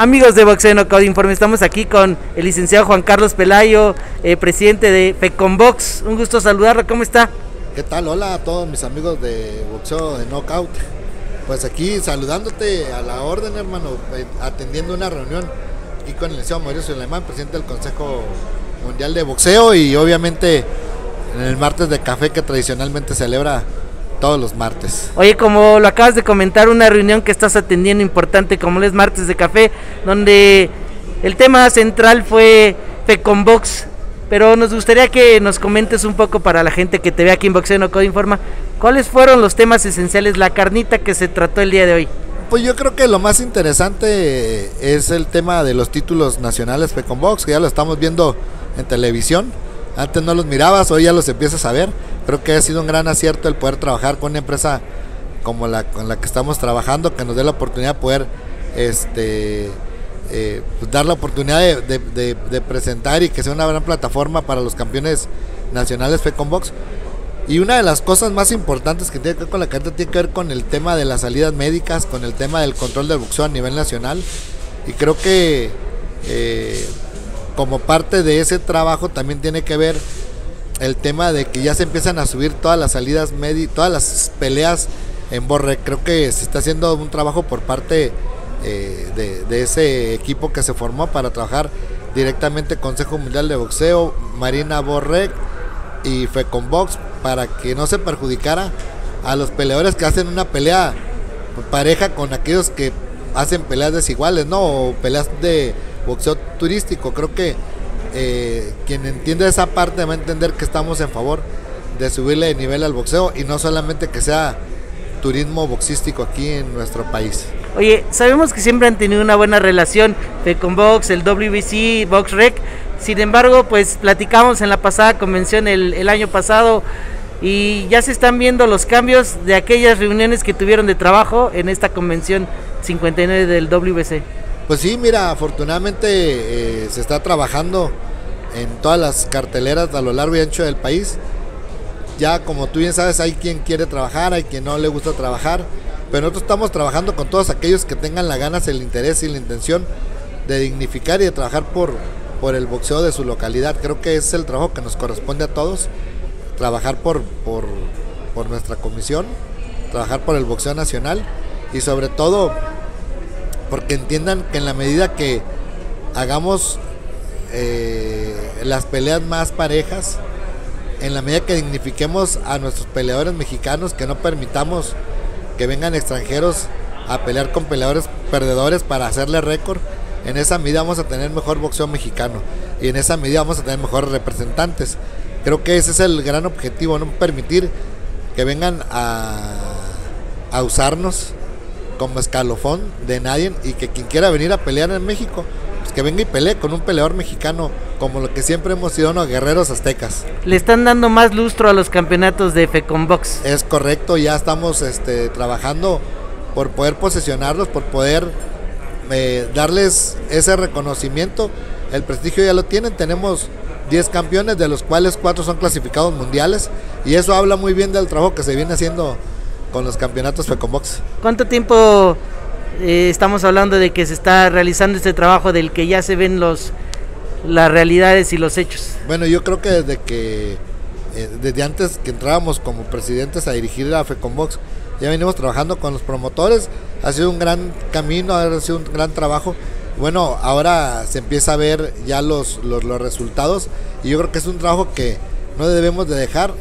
Amigos de Boxeo No Code Informe, estamos aquí con el licenciado Juan Carlos Pelayo, eh, presidente de FECONBOX. Un gusto saludarlo, ¿cómo está? ¿Qué tal? Hola a todos mis amigos de Boxeo de Knockout. Pues aquí saludándote a la orden, hermano, eh, atendiendo una reunión aquí con el licenciado Mauricio Alemán, presidente del Consejo Mundial de Boxeo y obviamente en el martes de café que tradicionalmente celebra todos los martes. Oye, como lo acabas de comentar, una reunión que estás atendiendo importante como es martes de café, donde el tema central fue FECONBOX, pero nos gustaría que nos comentes un poco para la gente que te ve aquí en Boxeo No Code Informa, ¿cuáles fueron los temas esenciales, la carnita que se trató el día de hoy? Pues yo creo que lo más interesante es el tema de los títulos nacionales FECONBOX, que ya lo estamos viendo en televisión. Antes no los mirabas, hoy ya los empiezas a ver creo que ha sido un gran acierto el poder trabajar con una empresa como la con la que estamos trabajando, que nos dé la oportunidad de poder este, eh, pues, dar la oportunidad de, presentar y que sea una gran plataforma para los campeones nacionales FECONBOX. Y una de las cosas más importantes que tiene que ver con la carta tiene que ver con el tema de las salidas médicas, con el tema del control del boxeo a nivel nacional. Y creo que eh, como parte de ese trabajo también tiene que ver el tema de que ya se empiezan a subir todas las salidas, todas las peleas en Borre. Creo que se está haciendo un trabajo por parte eh, de, ese equipo que se formó para trabajar directamente Consejo Mundial de Boxeo, Marina Borrec y Feconbox para que no se perjudicara a los peleadores que hacen una pelea pareja con aquellos que hacen peleas desiguales, ¿no? O peleas de boxeo turístico. Creo que eh, quien entiende esa parte va a entender que estamos en favor de subirle de nivel al boxeo y no solamente que sea turismo boxístico aquí en nuestro país. Oye, sabemos que siempre han tenido una buena relación con Box, el WBC, BoxRec. Sin embargo, pues platicamos en la pasada convención el, el año pasado y ya se están viendo los cambios de aquellas reuniones que tuvieron de trabajo en esta convención 59 del WBC. Pues sí, mira, afortunadamente eh, se está trabajando en todas las carteleras a lo largo y ancho del país. Ya como tú bien sabes, hay quien quiere trabajar, hay quien no le gusta trabajar, pero nosotros estamos trabajando con todos aquellos que tengan las ganas, el interés y la intención de dignificar y de trabajar por, por el boxeo de su localidad. Creo que es el trabajo que nos corresponde a todos, trabajar por, por, por nuestra comisión, trabajar por el boxeo nacional y sobre todo porque entiendan que en la medida que hagamos eh, las peleas más parejas, en la medida que dignifiquemos a nuestros peleadores mexicanos, que no permitamos que vengan extranjeros a pelear con peleadores perdedores para hacerle récord, en esa medida vamos a tener mejor boxeo mexicano y en esa medida vamos a tener mejores representantes. Creo que ese es el gran objetivo, no permitir que vengan a, a usarnos como escalofón de nadie y que quien quiera venir a pelear en México, pues que venga y pelee con un peleador mexicano como lo que siempre hemos sido, los guerreros aztecas. Le están dando más lustro a los campeonatos de FECONBOX. Es correcto, ya estamos este, trabajando por poder posesionarlos, por poder eh, darles ese reconocimiento. El prestigio ya lo tienen, tenemos 10 campeones, de los cuales 4 son clasificados mundiales, y eso habla muy bien del trabajo que se viene haciendo con los campeonatos FECOMBOX. ¿Cuánto tiempo eh, estamos hablando de que se está realizando este trabajo del que ya se ven los las realidades y los hechos? Bueno, yo creo que desde que eh, desde antes que entrábamos como presidentes a dirigir la FECOMBOX, ya venimos trabajando con los promotores, ha sido un gran camino, ha sido un gran trabajo. Bueno, ahora se empieza a ver ya los, los, los resultados y yo creo que es un trabajo que no debemos de dejar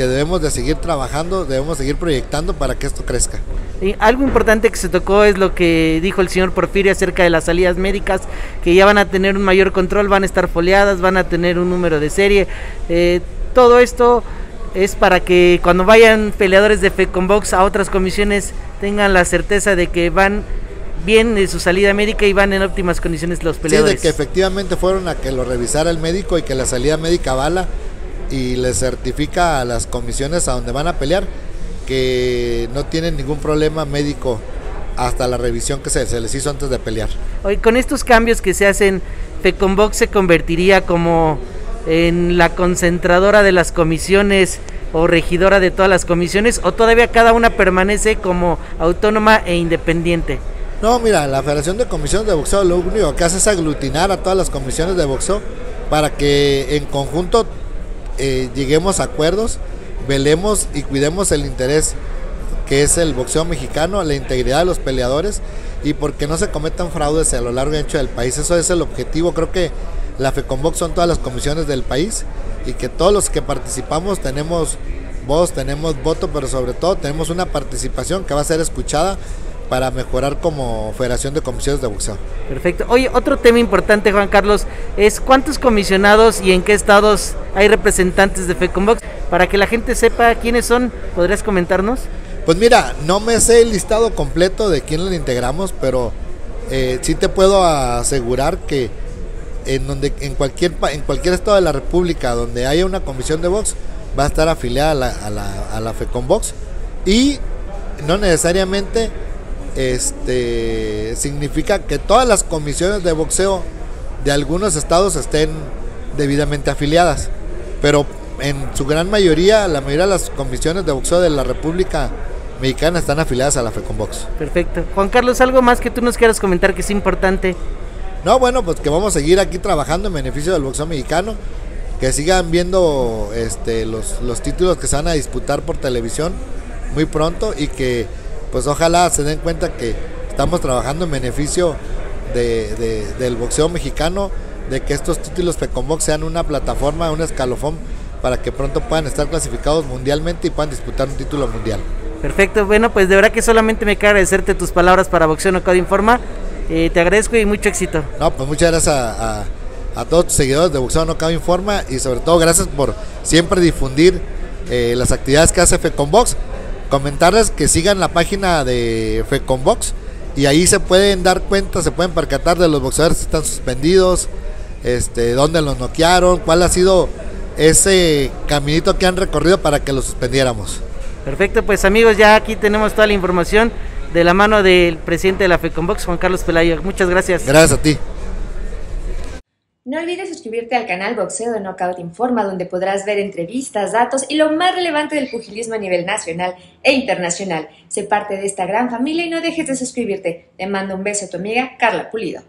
que debemos de seguir trabajando, debemos seguir proyectando para que esto crezca. Y algo importante que se tocó es lo que dijo el señor Porfirio acerca de las salidas médicas, que ya van a tener un mayor control, van a estar foliadas, van a tener un número de serie. Eh, todo esto es para que cuando vayan peleadores de FECONBOX a otras comisiones tengan la certeza de que van bien de su salida médica y van en óptimas condiciones los peleadores. Sí, de que efectivamente fueron a que lo revisara el médico y que la salida médica bala y les certifica a las comisiones a donde van a pelear que no tienen ningún problema médico hasta la revisión que se, les hizo antes de pelear. Hoy con estos cambios que se hacen, FECONBOX se convertiría como en la concentradora de las comisiones o regidora de todas las comisiones o todavía cada una permanece como autónoma e independiente. No, mira, la Federación de Comisiones de Boxeo lo único que hace es aglutinar a todas las comisiones de boxeo para que en conjunto eh, lleguemos a acuerdos, velemos y cuidemos el interés que es el boxeo mexicano, la integridad de los peleadores y porque no se cometan fraudes a lo largo y ancho del país. Eso es el objetivo. Creo que la FECOMBOX son todas las comisiones del país y que todos los que participamos tenemos voz, tenemos voto, pero sobre todo tenemos una participación que va a ser escuchada para mejorar como Federación de Comisiones de Boxeo. Perfecto. Oye, otro tema importante, Juan Carlos, es cuántos comisionados y en qué estados hay representantes de FECOMBOX. Para que la gente sepa quiénes son, ¿podrías comentarnos? Pues mira, no me sé el listado completo de quién lo integramos, pero eh, sí te puedo asegurar que en donde en cualquier en cualquier estado de la República donde haya una comisión de box va a estar afiliada a la, a la, a la FECOMBOX y no necesariamente este significa que todas las comisiones de boxeo de algunos estados estén debidamente afiliadas, pero en su gran mayoría, la mayoría de las comisiones de boxeo de la República Mexicana están afiliadas a la FECOMBOX. Perfecto. Juan Carlos, ¿algo más que tú nos quieras comentar que es importante? No, bueno, pues que vamos a seguir aquí trabajando en beneficio del boxeo mexicano, que sigan viendo este, los, los títulos que se van a disputar por televisión muy pronto y que pues ojalá se den cuenta que estamos trabajando en beneficio de, del boxeo mexicano, de que estos títulos FECOMBOX sean una plataforma, un escalofón para que pronto puedan estar clasificados mundialmente y puedan disputar un título mundial. Perfecto, bueno, pues de verdad que solamente me queda agradecerte tus palabras para Boxeo No Informa. Eh, te agradezco y mucho éxito. No, pues muchas gracias a, a, todos tus seguidores de Boxeo No Informa y sobre todo gracias por siempre difundir eh, las actividades que hace FECOMBOX comentarles que sigan la página de FECOMBOX y ahí se pueden dar cuenta, se pueden percatar de los boxeadores que están suspendidos, este, dónde los noquearon, cuál ha sido ese caminito que han recorrido para que los suspendiéramos. Perfecto, pues amigos, ya aquí tenemos toda la información de la mano del presidente de la FECOMBOX, Juan Carlos Pelayo. Muchas gracias. Gracias a ti. No olvides suscribirte al canal Boxeo de Knockout Informa, donde podrás ver entrevistas, datos y lo más relevante del pugilismo a nivel nacional e internacional. Sé parte de esta gran familia y no dejes de suscribirte. Te mando un beso a tu amiga Carla Pulido.